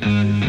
Mm-hmm.